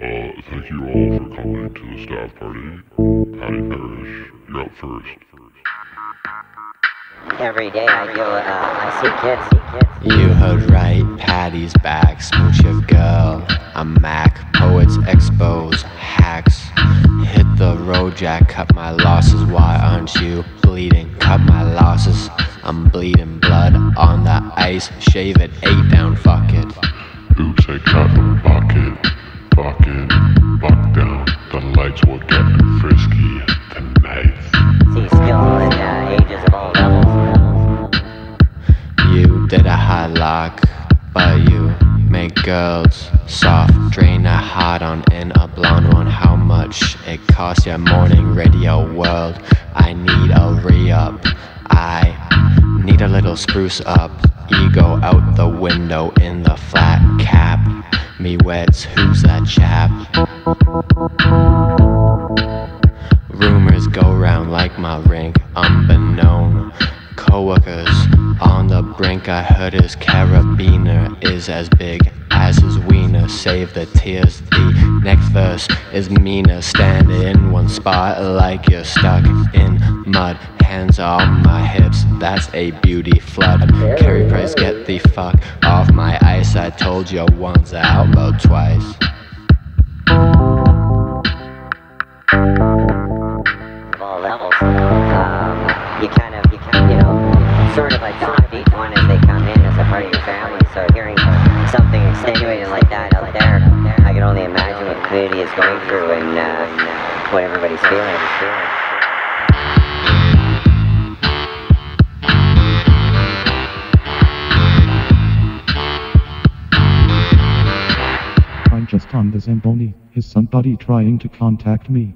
Uh, thank you all for coming to the staff party. Patty Parrish, you're up first. Every day I go, uh, I see kids, see kids. You heard right, Patty's back, smooch your girl. I'm Mac, poets expose, hacks. Hit the road, Jack, cut my losses. Why aren't you bleeding? Cut my losses. I'm bleeding blood on the ice. Shave it, eight down, fuck it. The lights will get frisky tonight. See skills and uh, ages of all levels. You did a high lock, but you make girls soft. Drain a hard on in a blonde one. How much it costs your morning radio world? I need a re up. I need a little spruce up. Ego out the window in the flat cap. Me wets, who's that chap? My rink, unbeknown. Coworkers on the brink, I heard his carabiner is as big as his wiener. Save the tears, the next verse is meaner. Stand in one spot like you're stuck in mud. Hands on my hips, that's a beauty flood. Carey Price, get the fuck off my ice. I told you once, I about twice. Sort of each one as they come in as a part of your family. So hearing something extenuating like that out there, I can only imagine what the community is going through and uh, what everybody's feeling. I'm just on the Zamboni. Is somebody trying to contact me?